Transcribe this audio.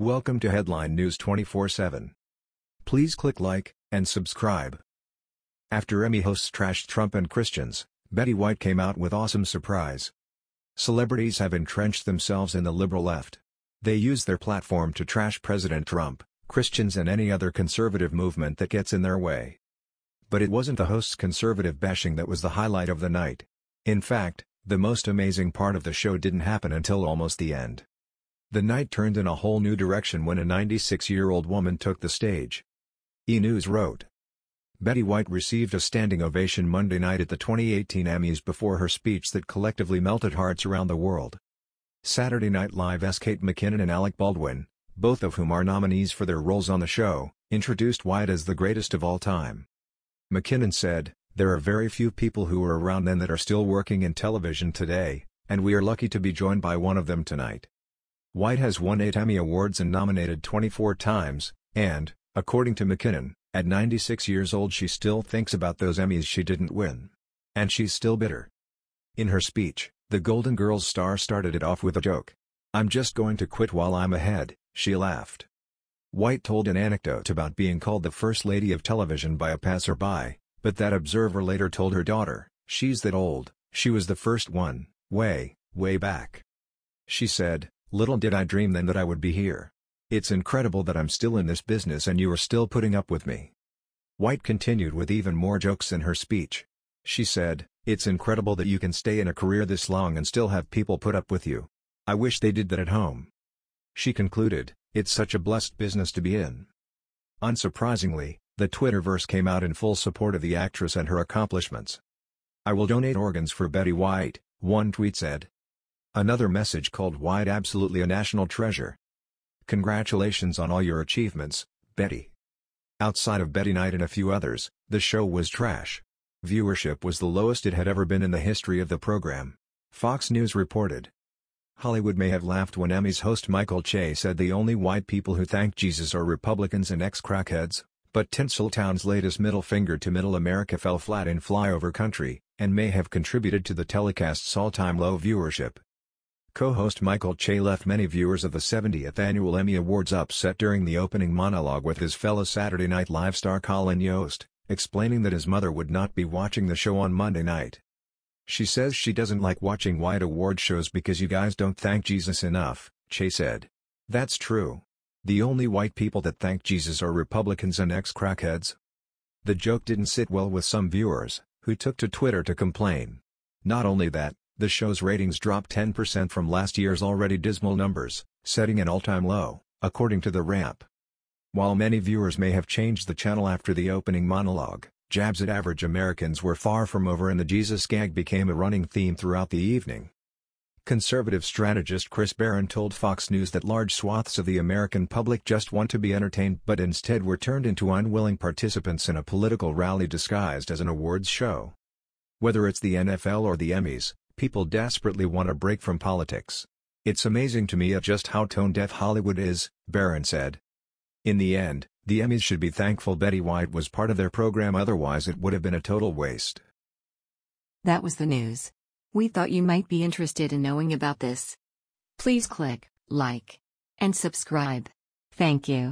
Welcome to Headline News 24/7. Please click like and subscribe. After Emmy hosts trashed Trump and Christians, Betty White came out with awesome surprise. Celebrities have entrenched themselves in the liberal left. They use their platform to trash President Trump, Christians and any other conservative movement that gets in their way. But it wasn't the host's conservative bashing that was the highlight of the night. In fact, the most amazing part of the show didn't happen until almost the end. The night turned in a whole new direction when a 96-year-old woman took the stage. E! News wrote. Betty White received a standing ovation Monday night at the 2018 Emmys before her speech that collectively melted hearts around the world. Saturday Night Live's Kate McKinnon and Alec Baldwin, both of whom are nominees for their roles on the show, introduced White as the greatest of all time. McKinnon said, There are very few people who were around then that are still working in television today, and we are lucky to be joined by one of them tonight. White has won 8 Emmy Awards and nominated 24 times, and, according to McKinnon, at 96 years old she still thinks about those Emmys she didn't win. And she's still bitter. In her speech, the Golden Girls star started it off with a joke. I'm just going to quit while I'm ahead, she laughed. White told an anecdote about being called the First Lady of Television by a passerby, but that observer later told her daughter, she's that old, she was the first one, way, way back. She said, Little did I dream then that I would be here. It's incredible that I'm still in this business and you are still putting up with me. White continued with even more jokes in her speech. She said, It's incredible that you can stay in a career this long and still have people put up with you. I wish they did that at home. She concluded, It's such a blessed business to be in. Unsurprisingly, the Twitterverse came out in full support of the actress and her accomplishments. I will donate organs for Betty White, one tweet said. Another message called White absolutely a national treasure. Congratulations on all your achievements, Betty. Outside of Betty White and a few others, the show was trash. Viewership was the lowest it had ever been in the history of the program. Fox News reported. Hollywood may have laughed when Emmys host Michael Che said the only white people who thank Jesus are Republicans and ex-crackheads, but Tinseltown's latest middle finger to middle America fell flat in flyover country, and may have contributed to the telecast's all-time low viewership. Co-host Michael Che left many viewers of the 70th Annual Emmy Awards upset during the opening monologue with his fellow Saturday Night Live star Colin Jost, explaining that his mother would not be watching the show on Monday night. She says she doesn't like watching white award shows because you guys don't thank Jesus enough, Che said. That's true. The only white people that thank Jesus are Republicans and ex-crackheads. The joke didn't sit well with some viewers, who took to Twitter to complain. Not only that, the show's ratings dropped 10% from last year's already dismal numbers, setting an all-time low, according to the Wrap. While many viewers may have changed the channel after the opening monologue, jabs at average Americans were far from over and the Jesus gag became a running theme throughout the evening. Conservative strategist Chris Barron told Fox News that large swaths of the American public just want to be entertained but instead were turned into unwilling participants in a political rally disguised as an awards show. Whether it's the NFL or the Emmys, People desperately want a break from politics. It's amazing to me at just how tone-deaf Hollywood is, Barron said. In the end, the Emmys should be thankful Betty White was part of their program otherwise it would have been a total waste. That was the news. We thought you might be interested in knowing about this. Please click like and subscribe. Thank you.